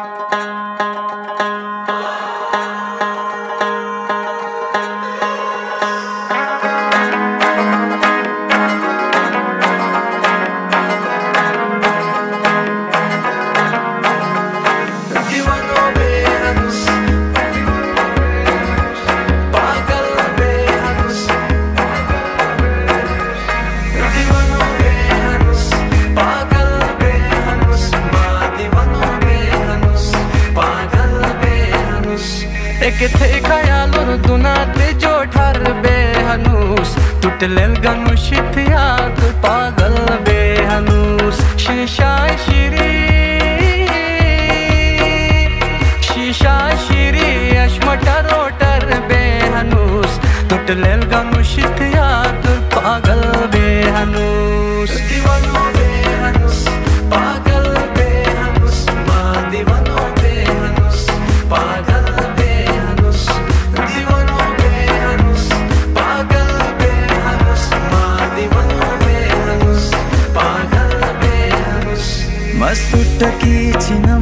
Música मानूस ते किथे खयाल और दुना ते जो ठर बेहनूस। टुटल गनुष तू पागल बेहनूस। शीशा श्री। शीशा श्री अश्मटर ओटर बेहनूस। टुटल गनुष तू पागल बेहनूस। మస్తుట్టకి చిన్న